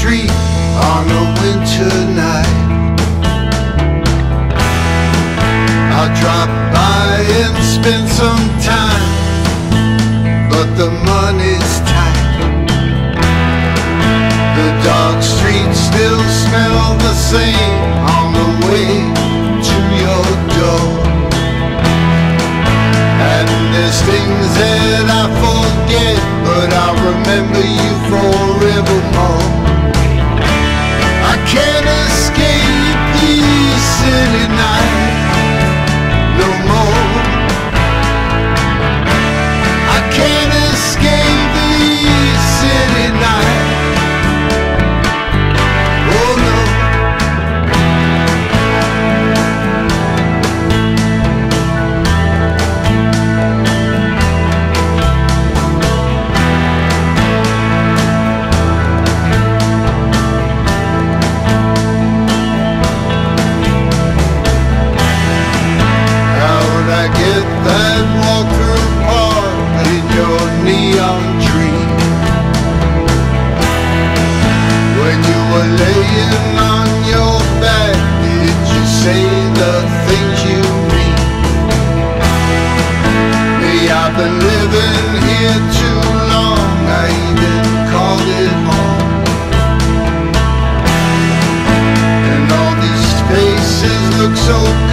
street on a winter night. I'll drop by and spend some time, but the money's tight. The dark streets still smell the same on the way to your door. And there's things that I forget, but I'll remember you forevermore. I can't escape get that walk-through park in your neon dream? When you were laying on your back, did you say the things you mean? Me, I've been living here too long, I even called it home. And all these faces look so